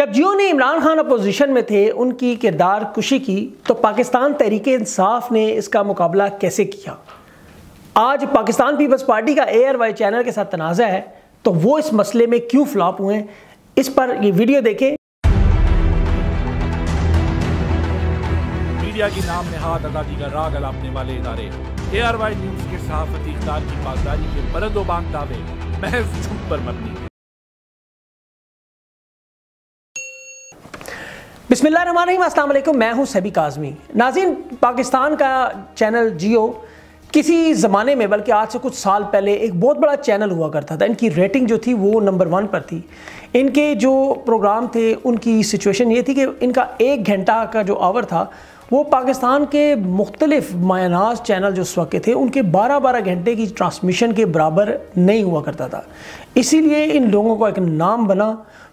जब जियो ने इमरान खान अपोजिशन में थे, उनकी किरदार कुशी की तो पाकिस्तान तहरीक इंसाफ ने इसका मुकाबला कैसे किया? आज पाकिस्तान पीपल्स पार्टी का एयर वाई चैनल के साथ तनाज़ा है तो वो इस मसले में क्यों फ्लॉप हुए इस पर ये वीडियो देखें। मीडिया की नाम नहाद आज़ादी का राग अलापने वाले इदारे। एयर वाई न्यूज़ के सहाफती इकदार की पासदारी के बरदोबान दावे, महज झूठ पर मबनी। बिस्मिल्लाहिर्रहमानिर्रहीम मैं हूँ सभी काजमी। नाजिन पाकिस्तान का चैनल जियो किसी ज़माने में, बल्कि आज से कुछ साल पहले एक बहुत बड़ा चैनल हुआ करता था। इनकी रेटिंग जो थी, वो नंबर वन पर थी। इनके जो प्रोग्राम थे, उनकी सिचुएशन ये थी कि इनका एक घंटा का जो आवर था, वो पाकिस्तान के मुख्तलिफ़ मायनाज चैनल जो उस वक्त थे, उनके 12-12 घंटे की ट्रांसमिशन के बराबर नहीं हुआ करता था। इसीलिए इन लोगों का एक नाम बना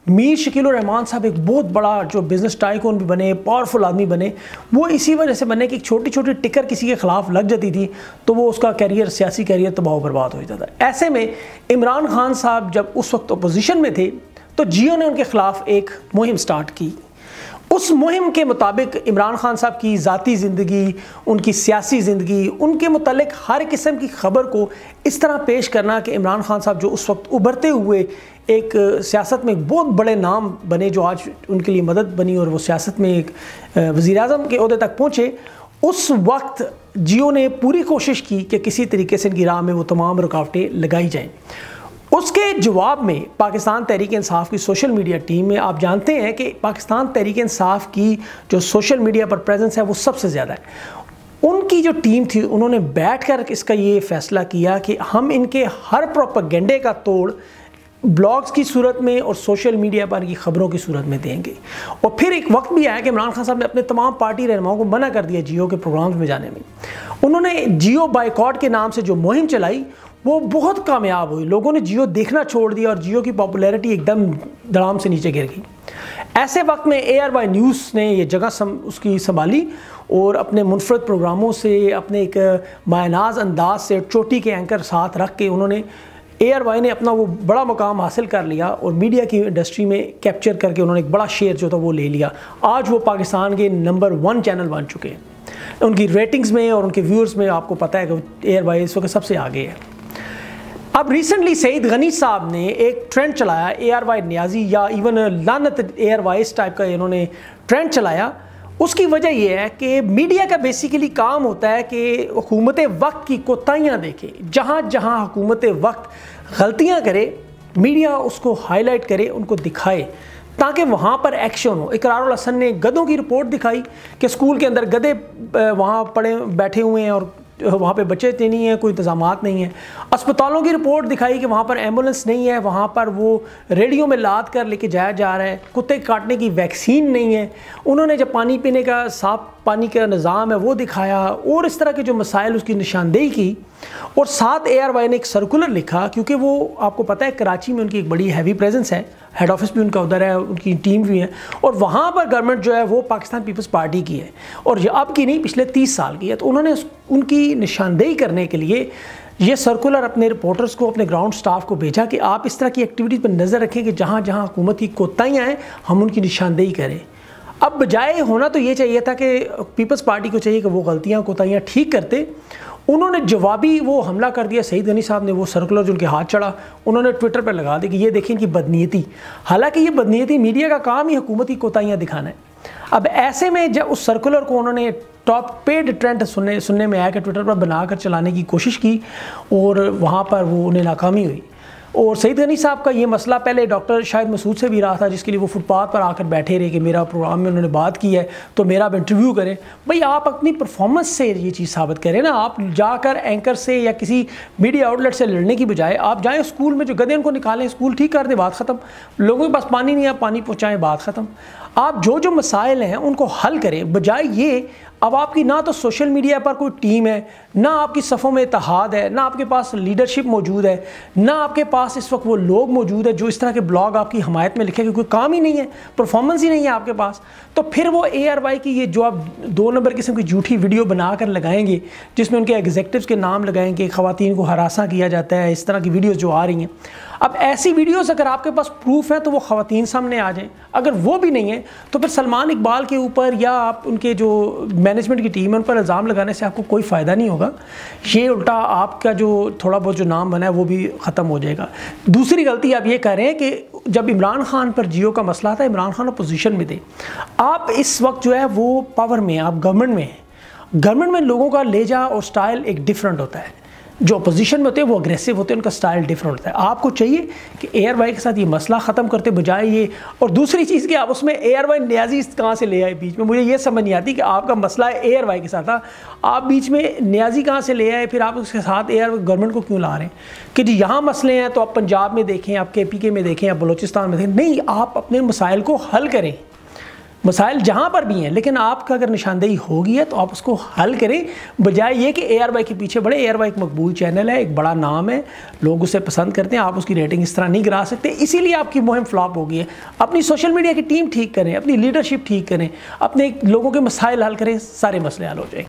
मीर शकील रहमान साहब एक बहुत बड़ा जो बिज़नेस टाइकोन भी बने पावरफुल आदमी बने, वो इसी वजह से बने कि एक छोटी छोटी टिकर किसी के ख़िलाफ़ लग जाती थी तो वो उसका करियर सियासी कैरियर तबाह बर्बाद हो जाता था। ऐसे में इमरान खान साहब जब उस वक्त अपोजिशन में थे तो जियो ने उनके ख़िलाफ़ एक मुहिम स्टार्ट की। उस मुहिम के मुताबिक इमरान खान साहब की ज़ाती ज़िंदगी, उनकी सियासी ज़िंदगी, उनके मतलब हर किस्म की खबर को इस तरह पेश करना कि इमरान खान साहब जो उस वक्त उभरते हुए एक सियासत में बहुत बड़े नाम बने जो आज उनके लिए मदद बनी और वो सियासत में एक वज़ी अजम के अहदे तक पहुँचे, उस वक्त जियो ने पूरी कोशिश की कि किसी तरीके से इनकी राह में वो तमाम रुकावटें लगाई जाएँ। उसके जवाब में पाकिस्तान तहरीक इंसाफ की सोशल मीडिया टीम में आप जानते हैं कि पाकिस्तान तहरीक इंसाफ की जो सोशल मीडिया पर प्रेजेंस है वो सबसे ज़्यादा है। उनकी जो टीम थी, उन्होंने बैठकर इसका ये फैसला किया कि हम इनके हर प्रोपागेंडे का तोड़ ब्लॉग्स की सूरत में और सोशल मीडिया पर की खबरों की सूरत में देंगे। और फिर एक वक्त भी आया कि इमरान खान साहब ने अपने तमाम पार्टी रहनुमाओं को मना कर दिया जियो के प्रोग्राम्स में जाने में। उन्होंने जियो बाइकॉट के नाम से जो मुहिम चलाई वो बहुत कामयाब हुई। लोगों ने जियो देखना छोड़ दिया और जियो की पॉपुलैरिटी एकदम धड़ाम से नीचे गिर गई। ऐसे वक्त में ए आर वाई न्यूज़ ने ये जगह सम, उसकी संभाली और अपने मुनफरद प्रोग्रामों से अपने एक मायनाज अंदाज से चोटी के एंकर साथ रख के उन्होंने ए आर वाई ने अपना वो बड़ा मकाम हासिल कर लिया और मीडिया की इंडस्ट्री में कैप्चर करके उन्होंने एक बड़ा शेयर जो था वो ले लिया। आज वो पाकिस्तान के नंबर वन चैनल बन चुके हैं। उनकी रेटिंग्स में और उनके व्यूअर्स में आपको पता है कि ए आर वाई इस वक्त सबसे आगे है। अब रिसेंटली सईद गनी साहब ने एक ट्रेंड चलाया ए आर वाई न्याजी या इवन लानत ए आर वाई इस टाइप का इन्होंने ट्रेंड चलाया। उसकी वजह यह है कि मीडिया का बेसिकली काम होता है कि हुकूमत वक्त की कोताहियाँ देखे। जहाँ जहाँ हुकूमत वक्त गलतियाँ करे मीडिया उसको हाईलाइट करे, उनको दिखाए, ताकि वहाँ पर एक्शन हो। इकरार हसन ने गधों की रिपोर्ट दिखाई कि स्कूल के अंदर गधे वहाँ पड़े, बैठे हुए हैं और वहाँ पे बच्चे नहीं हैं, कोई इंतज़ाम नहीं है। अस्पतालों की रिपोर्ट दिखाई कि वहाँ पर एंबुलेंस नहीं है, वहाँ पर वो रेडियो में लाद कर लेके जाया जा रहा है। कुत्ते काटने की वैक्सीन नहीं है। उन्होंने जब पानी पीने का साफ़ पानी का निज़ाम है, वो दिखाया और इस तरह के जो मसाइल उसकी निशानदेही की। और साथ ए आर वाई ने एक सर्कुलर लिखा, क्योंकि वो, आपको पता है, कराची में उनकी एक बड़ी हैवी प्रेजेंस है। हेड ऑफ़िस भी उनका उधर है, उनकी टीम भी है। और वहाँ पर गवर्नमेंट जो है, वो पाकिस्तान पीपल्स पार्टी की है। और अब की नहीं, पिछले तीस साल की है। तो उन्होंने उनकी निशानदेही करने के लिए ये सर्कुलर अपने रिपोर्टर्स को, अपने ग्राउंड स्टाफ को भेजा कि आप इस तरह की एक्टिविटीज़ पर नज़र रखें कि जहाँ जहाँ हुकूमत की कोताहियाँ हैं, हम उनकी निशानदेही करें। अब बजाय होना तो ये चाहिए था कि पीपल्स पार्टी को चाहिए कि वो गलतियाँ, कोताहियाँ ठीक करते। उन्होंने जवाबी वो हमला कर दिया, सईद गनी साहब ने वो सर्कुलर जो उनके हाथ चढ़ा, उन्होंने ट्विटर पर लगा दी कि ये देखें कि बदनीयती। हालाँकि ये बदनीयती मीडिया का काम ही हुकूमती कोताहियाँ दिखाना है। अब ऐसे में जब उस सर्कुलर को उन्होंने टॉप पेड ट्रेंड सुनने सुनने में आया कि ट्विटर पर बनाकर चलाने की कोशिश की और वहाँ पर वो उन्हें नाकामी हुई। और सईद गनी साहब का ये मसला पहले डॉक्टर शायद मसूद से भी रहा था, जिसके लिए वो फुटपाथ पर आकर बैठे रहे कि मेरा प्रोग्राम में उन्होंने बात की है तो मेरा आप इंटरव्यू करें। भाई, आप अपनी परफॉर्मेंस से ये चीज़ साबित करें ना, आप जाकर एंकर से या किसी मीडिया आउटलेट से लड़ने की बजाय आप जाएँ स्कूल में जो गदे उनको निकालें स्कूल ठीक कर दें, बात ख़त्म। लोगों के पास पानी नहीं है पानी पहुँचाएँ, बात ख़त्म। आप जो जो मसाइल हैं, उनको हल करें। बजाय ये, अब आपकी ना तो सोशल मीडिया पर कोई टीम है, ना आपकी सफ़ों में इतिहाद है, ना आपके पास लीडरशिप मौजूद है, ना आपके पास इस वक्त वो लोग मौजूद है, जो इस तरह के ब्लॉग आपकी हमायत में लिखे, क्योंकि काम ही नहीं है, परफॉर्मेंस ही नहीं है आपके पास। तो फिर वो ए आर वाई की ये जो आप दो नंबर किस्म की झूठी वीडियो बना कर लगाएँगे, जिसमें उनके एग्जेक्टिव के नाम लगाएँगे ख़वान को हरासा किया जाता है, इस तरह की वीडियोज़ जो आ रही हैं अब ऐसी वीडियोस अगर आपके पास प्रूफ है तो वो खातन सामने आ जाएँ। अगर वो भी नहीं है तो फिर सलमान इकबाल के ऊपर या आप उनके जो मैनेजमेंट की टीम है, उन पर इल्ज़ाम लगाने से आपको कोई फ़ायदा नहीं होगा। ये उल्टा आपका जो थोड़ा बहुत जो नाम बना है, वो भी ख़त्म हो जाएगा। दूसरी गलती आप ये कह रहे हैं कि जब इमरान खान पर जियो का मसला था, इमरान खान अपोजिशन में थे। आप इस वक्त जो है, वो पावर में आप गवर्नमेंट में हैं। गवर्नमेंट में लोगों का लेजा और स्टाइल एक डिफरेंट होता है। जो अपोजिशन में होते हैं, वो अग्रेसिव होते हैं, उनका स्टाइल डिफरेंट होता है। आपको चाहिए कि एयर वाई के साथ ये मसला ख़त्म करते बजाय ये। और दूसरी चीज़ कि आप उसमें एयर वाई न्याजी कहाँ से ले आए बीच में? मुझे ये समझ नहीं आती कि आपका मसला है एयर वाई के साथ था। आप बीच में न्याजी कहाँ से ले आए, फिर आप उसके साथ एयर गवर्नमेंट को क्यों ला रहे हैं? कि जी, यहाँ मसले हैं तो आप पंजाब में देखें, आप के पी के में देखें, आप बलोचिस्तान में देखें। नहीं, आप अपने मसाइल को हल करें। मसाइल जहाँ पर भी हैं, लेकिन आपका अगर निशानदेही होगी है तो आप उसको हल करें। बजाय ये कि ए आर वाई के पीछे बड़े ए आर वाई एक मकबूल चैनल है, एक बड़ा नाम है, लोग उसे पसंद करते हैं, आप उसकी रेटिंग इस तरह नहीं गिरा सकते, इसीलिए आपकी मुहिम फ्लॉप गई है। अपनी सोशल मीडिया की टीम ठीक करें, अपनी लीडरशिप ठीक करें, अपने लोगों के मसाइल हल करें, सारे मसले हल हो जाए